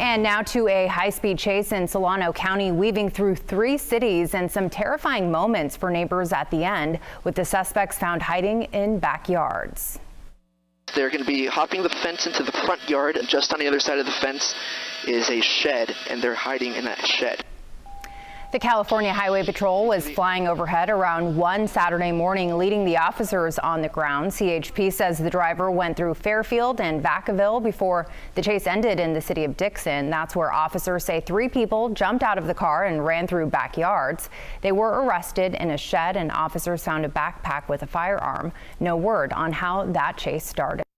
And now to a high-speed chase in Solano County, weaving through three cities and some terrifying moments for neighbors at the end, with the suspects found hiding in backyards. They're going to be hopping the fence into the front yard, just on the other side of the fence is a shed, and they're hiding in that shed. The California Highway Patrol was flying overhead around 1 Saturday morning, leading the officers on the ground. CHP says the driver went through Fairfield and Vacaville before the chase ended in the city of Dixon. That's where officers say three people jumped out of the car and ran through backyards. They were arrested in a shed and officers found a backpack with a firearm. No word on how that chase started.